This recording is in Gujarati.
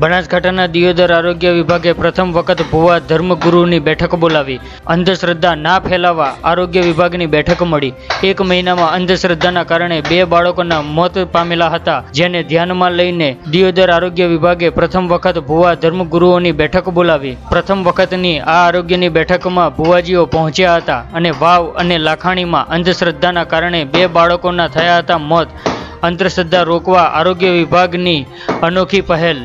બનાસકાંઠાના દિયોદર આરોગ્ય વિભાગે પ્રથમ વખત ભુવા ધર્મગુરુની બેઠક બોલાવી. અંધશ્રદ્ધા ના ફેલાવા આરોગ્ય વિભાગની બેઠક મળી. એક મહિનામાં અંધશ્રદ્ધાના કારણે બે બાળકોના મોત પામેલા હતા, જેને ધ્યાનમાં લઈને દિયોદર આરોગ્ય વિભાગે પ્રથમ વખત ભુવા ધર્મગુરુઓની બેઠક બોલાવી. પ્રથમ વખતની આ આરોગ્યની બેઠકમાં ભુવાજીઓ પહોંચ્યા હતા અને વાવ અને લાખાણીમાં અંધશ્રદ્ધાના કારણે બે બાળકોના થયા હતા મોત. અંધશ્રદ્ધા રોકવા આરોગ્ય વિભાગની અનોખી પહેલ